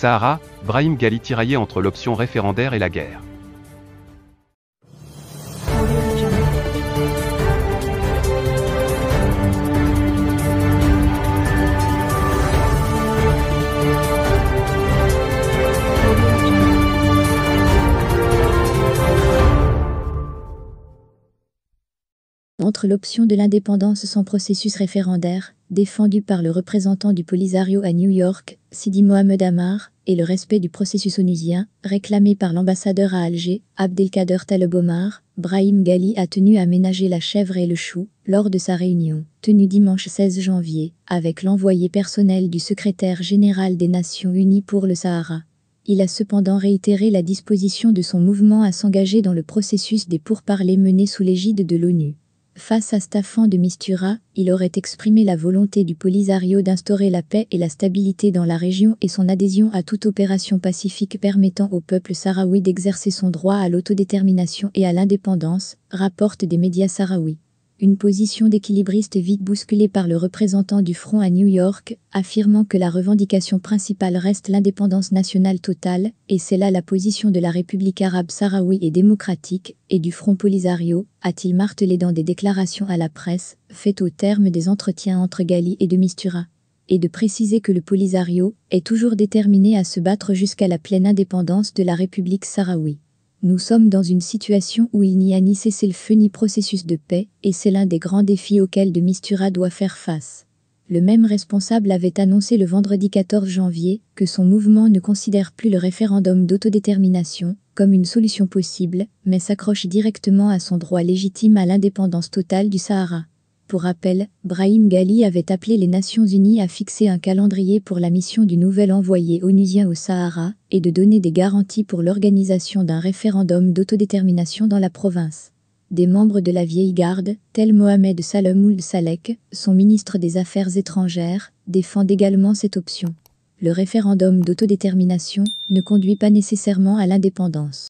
Sahara, Brahim Ghali tiraillé entre l'option référendaire et la guerre. Entre l'option de l'indépendance sans processus référendaire, défendue par le représentant du Polisario à New York, Sidi Mohamed Amar, et le respect du processus onusien, réclamé par l'ambassadeur à Alger, Abdelkader Taleb Omar, Brahim Ghali a tenu à ménager la chèvre et le chou lors de sa réunion, tenue dimanche 16 janvier, avec l'envoyé personnel du secrétaire général des Nations Unies pour le Sahara. Il a cependant réitéré la disposition de son mouvement à s'engager dans le processus des pourparlers menés sous l'égide de l'ONU. Face à Staffan de Mistura, il aurait exprimé la volonté du Polisario d'instaurer la paix et la stabilité dans la région et son adhésion à toute opération pacifique permettant au peuple sahraoui d'exercer son droit à l'autodétermination et à l'indépendance, rapportent des médias sahraouis une position d'équilibriste vite bousculée par le représentant du front à New York, affirmant que la revendication principale reste l'indépendance nationale totale, et c'est là la position de la République arabe sahraoui et démocratique, et du Front Polisario, a-t-il martelé dans des déclarations à la presse, faites au terme des entretiens entre Gali et de Mistura et de préciser que le Polisario est toujours déterminé à se battre jusqu'à la pleine indépendance de la République sahraoui. Nous sommes dans une situation où il n'y a ni cessez-le-feu ni processus de paix, et c'est l'un des grands défis auxquels de Mistura doit faire face. Le même responsable avait annoncé le vendredi 14 janvier que son mouvement ne considère plus le référendum d'autodétermination comme une solution possible, mais s'accroche directement à son droit légitime à l'indépendance totale du Sahara. Pour rappel, Brahim Ghali avait appelé les Nations Unies à fixer un calendrier pour la mission du nouvel envoyé onusien au Sahara et de donner des garanties pour l'organisation d'un référendum d'autodétermination dans la province. Des membres de la vieille garde, tels Mohamed Salamoul Salek, son ministre des Affaires étrangères, défendent également cette option. Le référendum d'autodétermination ne conduit pas nécessairement à l'indépendance.